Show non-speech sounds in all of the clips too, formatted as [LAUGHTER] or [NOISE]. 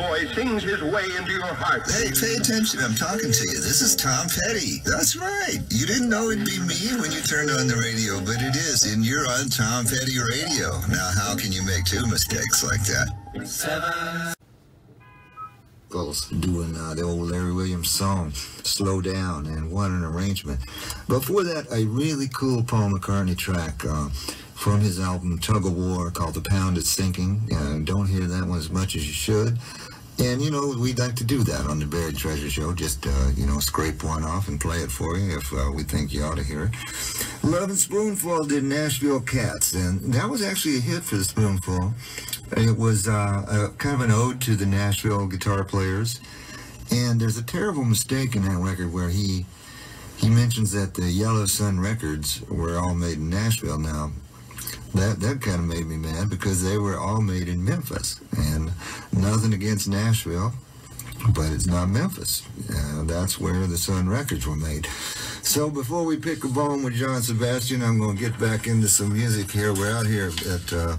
boy sings his way into your heart. Hey, pay attention. I'm talking to you. This is Tom Petty. That's right. You didn't know it'd be me when you turned on the radio, but it is, and you're on Tom Petty Radio. Now, how can you make two mistakes like that? Seven. Doing uh, the old Larry Williams song, Slow Down, and what an arrangement. Before that, a really cool Paul McCartney track. Uh, from his album Tug of War called The Pound is Sinking. Uh, don't hear that one as much as you should. And, you know, we'd like to do that on the Buried Treasure Show. Just, uh, you know, scrape one off and play it for you if uh, we think you ought to hear it. Lovin' Spoonful did Nashville Cats, and that was actually a hit for the Spoonful. It was uh, a, kind of an ode to the Nashville guitar players. And there's a terrible mistake in that record where he he mentions that the Yellow Sun records were all made in Nashville. Now, that that kind of made me mad because they were all made in Memphis, and nothing against Nashville, but it's not Memphis. Uh, that's where the Sun records were made. So before we pick a bone with John Sebastian, I'm going to get back into some music here. We're out here at uh,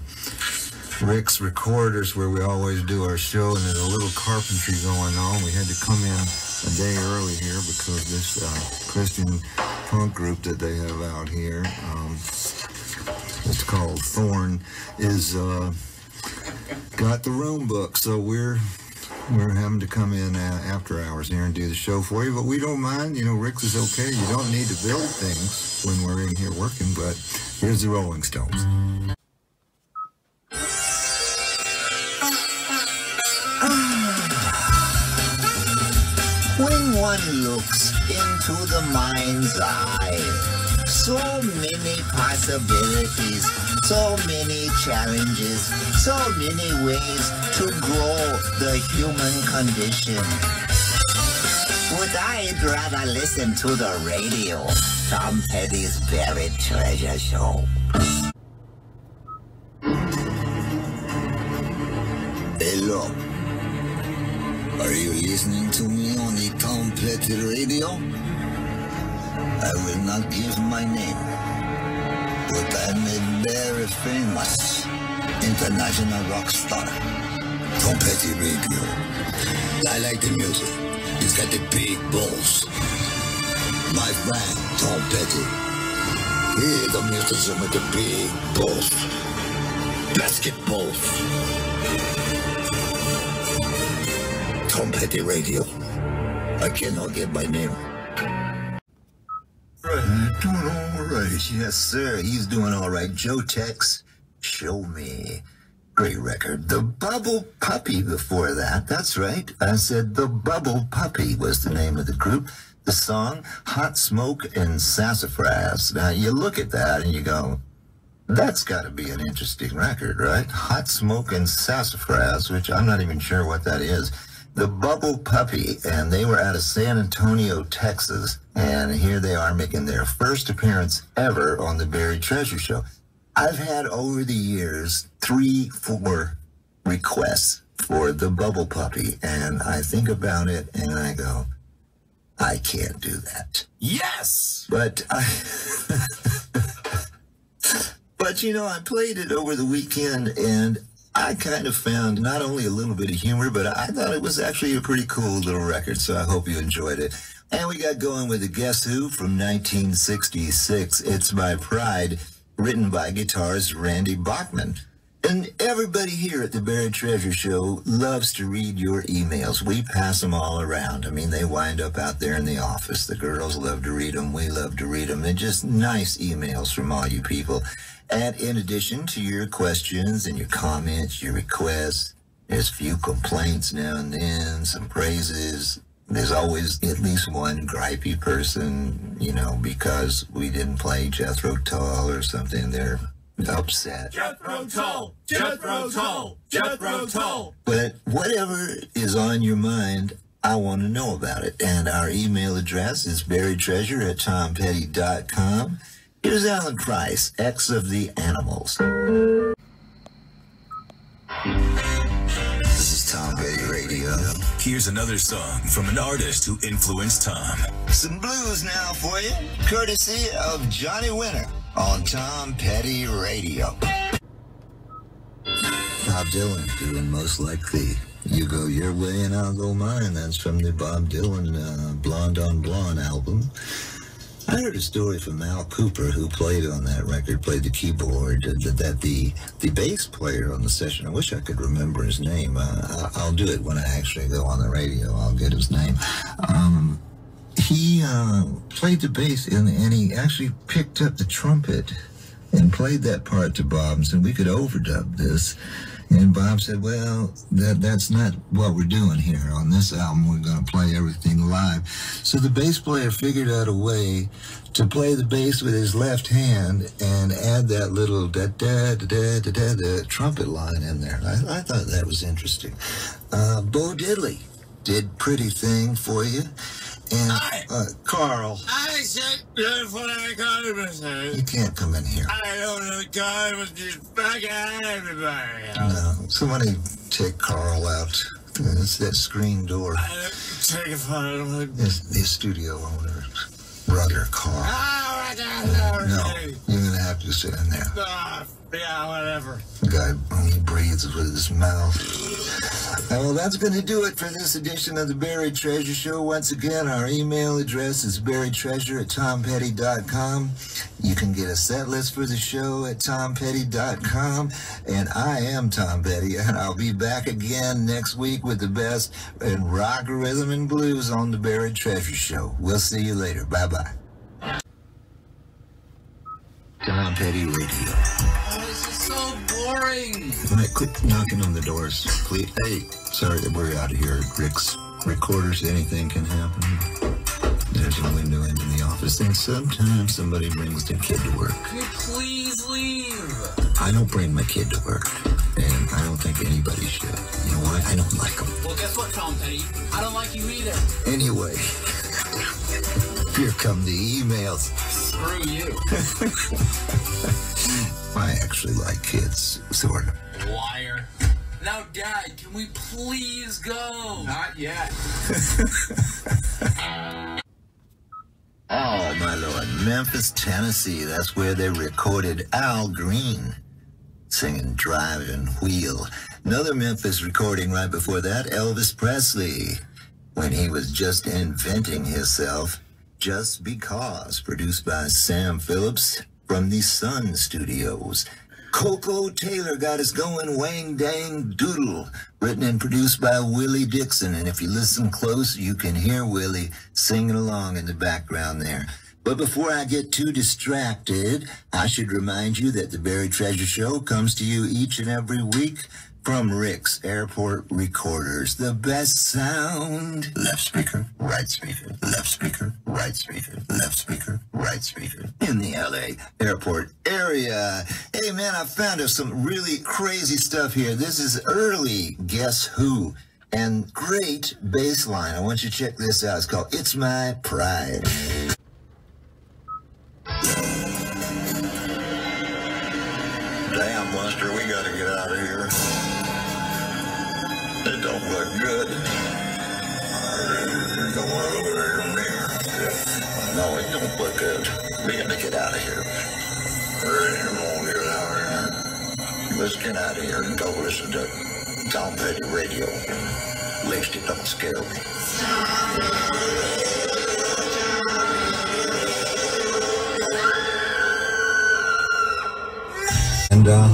Rick's Recorders where we always do our show, and there's a little carpentry going on. We had to come in a day early here because this uh, Christian punk group that they have out here. Um, it's called Thorn, is uh, got the room book. So we're we're having to come in uh, after hours here and do the show for you, but we don't mind. You know, Rick's is okay. You don't need to build things when we're in here working, but here's the Rolling Stones. When one looks into the mind's eye, so many possibilities, so many challenges, so many ways to grow the human condition. Would I rather listen to the radio? Tom Petty's Buried Treasure Show. Hello. Are you listening to me on the Tom Petty radio? I will not give my name, but I'm a very famous international rock star. Tom Petty Radio. I like the music. It's got the big balls. My friend, Tom Petty. He the musician with the big balls. Basketballs. Tom Petty Radio. I cannot get my name. Doing all right. Yes, sir. He's doing all right. Joe Tex, show me. Great record. The Bubble Puppy before that. That's right. I said The Bubble Puppy was the name of the group. The song, Hot Smoke and Sassafras. Now, you look at that and you go, that's got to be an interesting record, right? Hot Smoke and Sassafras, which I'm not even sure what that is the Bubble Puppy, and they were out of San Antonio, Texas. And here they are making their first appearance ever on the Buried Treasure Show. I've had over the years three, four requests for the Bubble Puppy, and I think about it and I go, I can't do that. Yes! But I. [LAUGHS] but you know, I played it over the weekend and I kind of found not only a little bit of humor, but I thought it was actually a pretty cool little record, so I hope you enjoyed it. And we got going with a Guess Who from 1966. It's My Pride, written by guitarist Randy Bachman. And everybody here at the Buried Treasure Show loves to read your emails. We pass them all around. I mean, they wind up out there in the office. The girls love to read them. We love to read them. And just nice emails from all you people. And in addition to your questions and your comments, your requests, there's a few complaints now and then, some praises. There's always at least one gripey person, you know, because we didn't play Jethro Tull or something. They're upset. Jethro Tull! Jethro Tull! Jethro Tull! But whatever is on your mind, I want to know about it. And our email address is buriedtreasure at tompetty.com. Here's Alan Price, ex of the Animals. This is Tom Petty Radio. Here's another song from an artist who influenced Tom. Some blues now for you, courtesy of Johnny Winter on Tom Petty Radio. Bob Dylan doing Most likely. You Go Your Way and I'll Go Mine. That's from the Bob Dylan uh, Blonde on Blonde album. I heard a story from Al Kooper, who played on that record, played the keyboard, that, that the the bass player on the session, I wish I could remember his name. Uh, I'll do it when I actually go on the radio. I'll get his name. Um, he uh, played the bass and, and he actually picked up the trumpet and played that part to Bob and said, we could overdub this. And Bob said, well, that that's not what we're doing here. On this album, we're going to play everything live. So the bass player figured out a way to play the bass with his left hand and add that little da da da da da da, da trumpet line in there. I, I thought that was interesting. Uh, Bo Diddley did Pretty Thing for you. And Hi. uh, Carl, I said that's what I got him to say. you can't come in here. I don't know, the God was just at everybody. No, somebody take Carl out. It's that screen door. I don't take a photo. It's the studio owner's brother, Carl. Oh, know. No, you're gonna have to sit in there. Ah, yeah, whatever. The guy only breathes with his mouth. Uh, well, that's going to do it for this edition of the Buried Treasure Show. Once again, our email address is buriedtreasure at tompetty.com. You can get a set list for the show at tompetty.com. And I am Tom Petty, and I'll be back again next week with the best in rock, rhythm, and blues on the Buried Treasure Show. We'll see you later. Bye bye. Tom Petty Radio. Oh, this is so boring. All right, quit knocking on the doors, please. Hey, sorry that we're out of here Rick's Recorders. Anything can happen. There's a window into the office, and sometimes somebody brings their kid to work. Can you please leave? I don't bring my kid to work, and I don't think anybody should. You know why? I don't like them. Well, guess what, Tom Petty? I don't like you either. Anyway, [LAUGHS] here come the emails. Screw you. [LAUGHS] I actually like kids, sort of. Liar. Now, Dad, can we please go? Not yet. [LAUGHS] Oh, my lord. Memphis, Tennessee. That's where they recorded Al Green singing Driving Wheel. Another Memphis recording right before that, Elvis Presley, when he was just inventing himself. Just Because, produced by Sam Phillips from the Sun Studios. Koko Taylor got us going, Wang Dang Doodle, written and produced by Willie Dixon. And if you listen close, you can hear Willie singing along in the background there. But before I get too distracted, I should remind you that the Buried Treasure Show comes to you each and every week from Rick's Airport Recorders. The best sound. Left speaker, right speaker, left speaker, right speaker, left speaker, right speaker. In the LA airport area. Hey man, I found us some really crazy stuff here. This is early Guess Who? And great bass line. I want you to check this out. It's called It's My Pride. Let's get out of here and go listen to Tom Petty Radio. At least it don't scare me. And uh,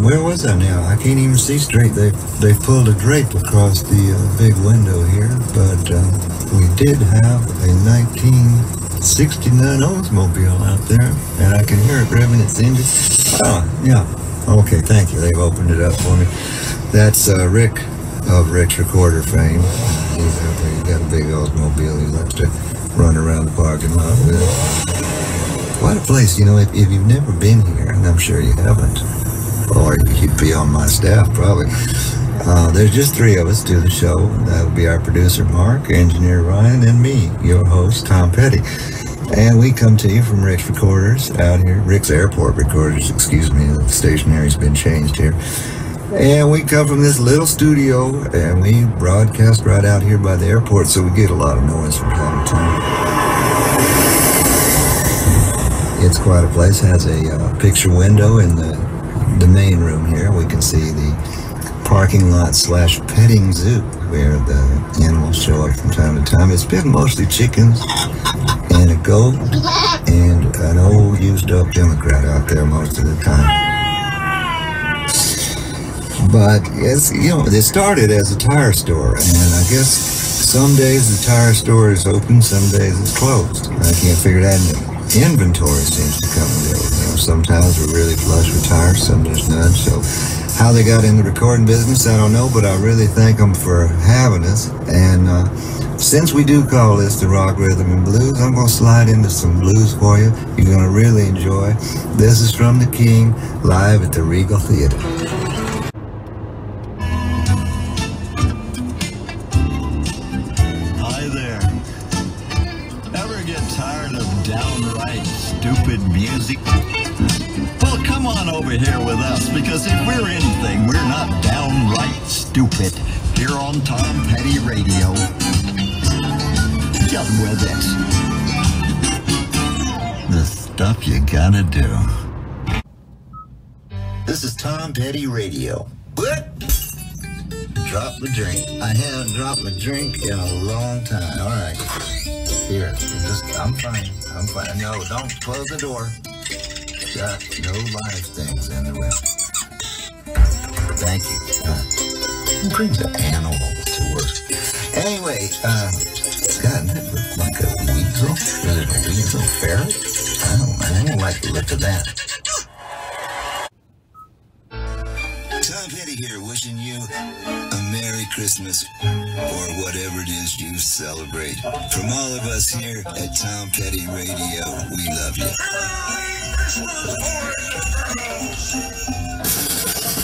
where was I now? I can't even see straight. They they pulled a drape across the uh, big window here, but uh, we did have a 1969 Oldsmobile out there, and I can hear it revving its engine. Oh, yeah. Okay, thank you. They've opened it up for me. That's uh, Rick of Rick's Recorder fame. He's got a big Oldsmobile. He likes to run around the parking lot with. Quite a place, you know, if, if you've never been here, and I'm sure you haven't, or you'd be on my staff probably. Uh, there's just three of us do the show. That would be our producer, Mark, engineer Ryan, and me, your host, Tom Petty. And we come to you from Rick's Recorders out here, Rick's Airport Recorders, excuse me, the stationery's been changed here. And we come from this little studio, and we broadcast right out here by the airport, so we get a lot of noise from time to time. It's quite a place. Has a uh, picture window in the the main room here. We can see the parking lot slash petting zoo where the animals show up from time to time. It's been mostly chickens and a goat and an old used up Democrat out there most of the time. But it's, you know, they started as a tire store, and I guess some days the tire store is open, some days it's closed. I can't figure that out. Inventory seems to come and go. You know, sometimes we're really flush with tires, some there's none. So how they got in the recording business, I don't know, but I really thank them for having us. And uh, since we do call this the Rock Rhythm and Blues, I'm going to slide into some blues for you. You're going to really enjoy. This is from the King, live at the Regal Theater. Hi there. Ever get tired of downright stupid music? On over here with us because if we're anything, we're not downright stupid. Here on Tom Petty Radio. Get with it. The stuff you gotta do. This is Tom Petty Radio. What? Drop the drink. I haven't dropped a drink in a long time. All right. Here, just I'm fine. I'm fine. No, don't close the door. Got no live things in the room. Thank you. Uh, brings an animal to work? Anyway, uh, God, that look like a weasel. Is it a weasel ferret? I don't, I don't like the look of that. Tom Petty here, wishing you a Merry Christmas or whatever it is you celebrate. From all of us here at Tom Petty Radio, we love you.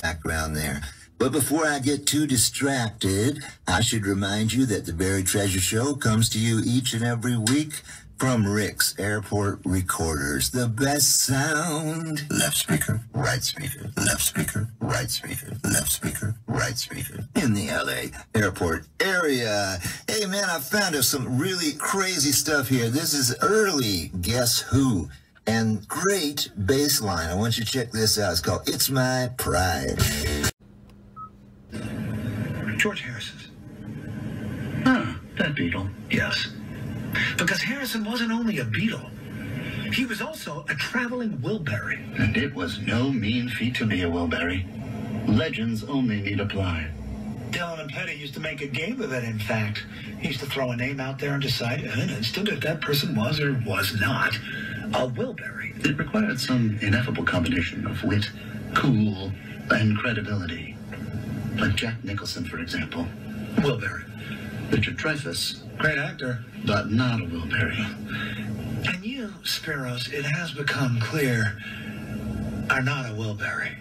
Background there. But before I get too distracted, I should remind you that the Buried Treasure Show comes to you each and every week from Rick's Airport Recorders. The best sound. Left speaker, right speaker, left speaker, right speaker, left speaker, right speaker. In the LA airport area. Hey man, I found us some really crazy stuff here. This is early Guess Who? And great bass line. I want you to check this out. It's called It's My Pride. George Harrison's. Ah, that Beatle. Yes. Because Harrison wasn't only a Beatle. He was also a traveling Wilbury. And it was no mean feat to be a Wilbury. Legends only need apply. Dylan and Petty used to make a game of it, in fact. He used to throw a name out there and decide in an instant if that person was or was not a Wilbury. It required some ineffable combination of wit, cool, and credibility. Like Jack Nicholson, for example. Wilbury. Richard Dreyfuss. Great actor. But not a Wilbury. And you, Spiros, it has become clear, are not a Wilbury.